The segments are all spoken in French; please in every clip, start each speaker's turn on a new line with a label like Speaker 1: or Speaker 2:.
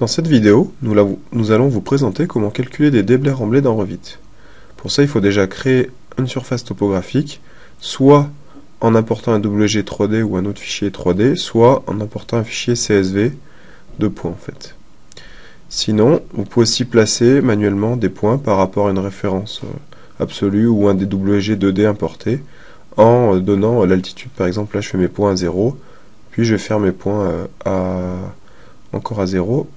Speaker 1: Dans cette vidéo, nous, allons vous présenter comment calculer des déblais remblais dans Revit. Pour ça, il faut déjà créer une surface topographique, soit en important un WG 3D ou un autre fichier 3D, soit en important un fichier CSV de points en fait. Sinon, vous pouvez aussi placer manuellement des points par rapport à une référence euh, absolue ou un DWG 2D importé en euh, donnant l'altitude. Par exemple, là je fais mes points à 0, puis je vais faire mes points euh, encore à 0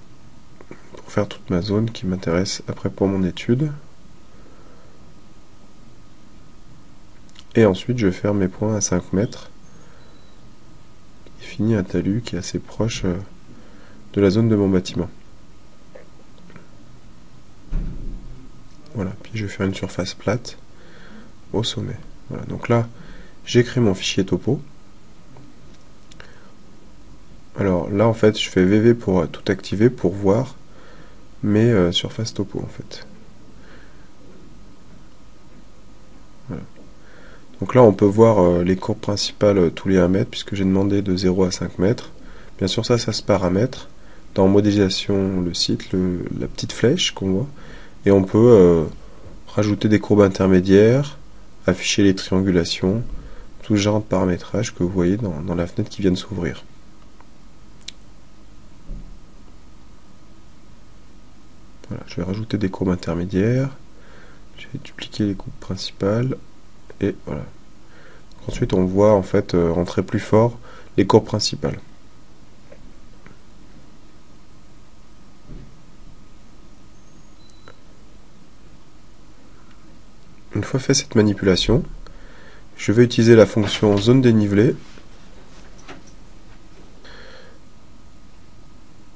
Speaker 1: faire toute ma zone qui m'intéresse après pour mon étude. Et ensuite, je vais faire mes points à 5 mètres. Et fini un talus qui est assez proche euh, de la zone de mon bâtiment. Voilà, puis je vais faire une surface plate au sommet. Voilà, donc là, j'ai créé mon fichier topo. Alors là, en fait, je fais VV pour tout activer pour voir mais euh, surface topo en fait. Donc là on peut voir euh, les courbes principales euh, tous les 1 mètre puisque j'ai demandé de 0 à 5 mètres. Bien sûr ça, ça se paramètre. Dans modélisation le site, la petite flèche qu'on voit. Et on peut rajouter des courbes intermédiaires, afficher les triangulations, tout genre de paramétrage que vous voyez dans la fenêtre qui vient de s'ouvrir. Je vais rajouter des courbes intermédiaires. Je vais dupliquer les courbes principales. Et voilà. Ensuite, on voit en fait euh, rentrer plus fort les courbes principales. Une fois fait cette manipulation, je vais utiliser la fonction zone dénivelée.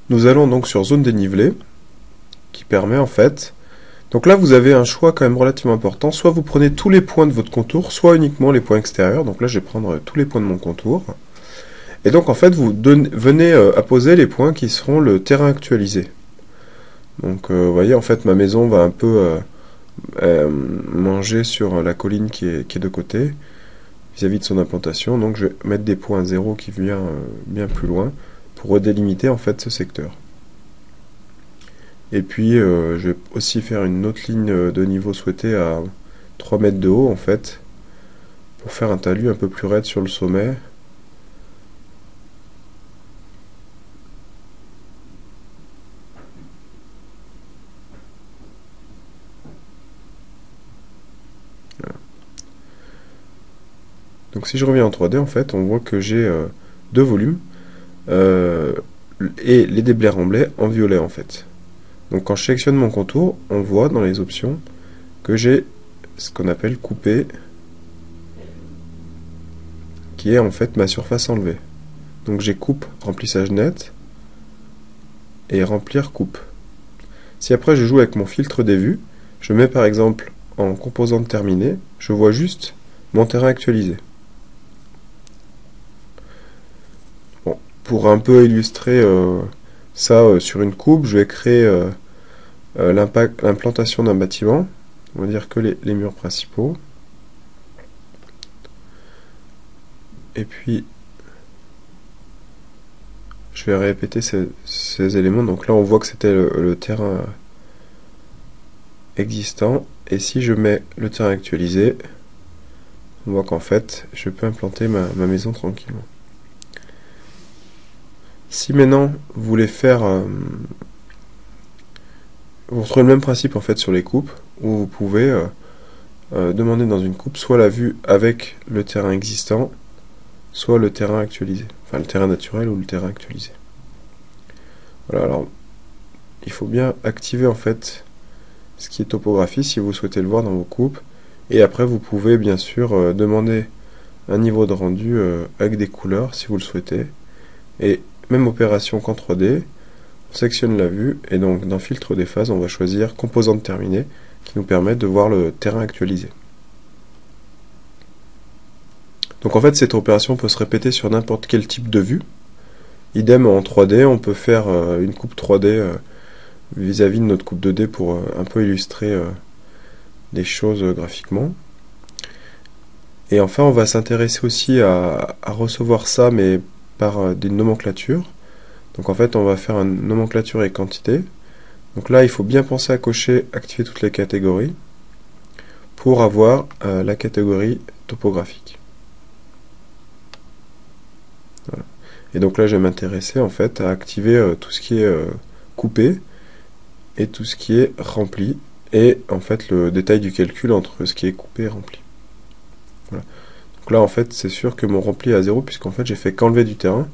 Speaker 1: Nous allons donc sur zone dénivelée permet en fait... Donc là, vous avez un choix quand même relativement important. Soit vous prenez tous les points de votre contour, soit uniquement les points extérieurs. Donc là, je vais prendre tous les points de mon contour. Et donc en fait, vous venez euh, apposer les points qui seront le terrain actualisé. Donc euh, vous voyez, en fait, ma maison va un peu euh, manger sur la colline qui est, qui est de côté vis-à-vis de son implantation. Donc je vais mettre des points zéro qui vient bien plus loin pour redélimiter en fait ce secteur. Et puis euh, je vais aussi faire une autre ligne de niveau souhaité à 3 mètres de haut en fait pour faire un talus un peu plus raide sur le sommet. Donc si je reviens en 3D en fait on voit que j'ai euh, deux volumes euh, et les déblais remblais en violet en fait. Donc quand je sélectionne mon contour, on voit dans les options que j'ai ce qu'on appelle couper, qui est en fait ma surface enlevée. Donc j'ai coupe, remplissage net, et remplir coupe. Si après je joue avec mon filtre des vues, je mets par exemple en composante terminée, je vois juste mon terrain actualisé. Bon, pour un peu illustrer euh, ça, euh, sur une coupe, je vais créer euh, euh, l'implantation d'un bâtiment. On va dire que les, murs principaux. Et puis, je vais répéter ces, éléments. Donc là, on voit que c'était le, terrain existant. Et si je mets le terrain actualisé, on voit qu'en fait, je peux implanter ma maison tranquillement. Si maintenant vous voulez faire... Euh, vous retrouvez le même principe en fait sur les coupes, où vous pouvez euh, euh, demander dans une coupe soit la vue avec le terrain existant, soit le terrain actualisé. Enfin le terrain naturel ou le terrain actualisé. Voilà, alors il faut bien activer en fait ce qui est topographie si vous souhaitez le voir dans vos coupes. Et après vous pouvez bien sûr demander un niveau de rendu avec des couleurs si vous le souhaitez. Même opération qu'en 3D, on sélectionne la vue et donc dans filtre des phases on va choisir composante terminée qui nous permet de voir le terrain actualisé. Donc en fait cette opération peut se répéter sur n'importe quel type de vue. Idem en 3D, on peut faire euh, une coupe 3D euh, vis-à-vis de notre coupe 2D pour euh, un peu illustrer des choses graphiquement. Et enfin on va s'intéresser aussi à, recevoir ça mais par des nomenclatures. Donc en fait, on va faire une nomenclature et quantité. Donc là, il faut bien penser à cocher activer toutes les catégories pour avoir euh, la catégorie topographique. Et donc là, je vais m'intéresser en fait à activer euh, tout ce qui est euh, coupé et tout ce qui est rempli et en fait le détail du calcul entre ce qui est coupé et rempli. Donc là, en fait, c'est sûr que mon rempli est à 0 puisqu'en fait, j'ai fait qu'enlever du terrain.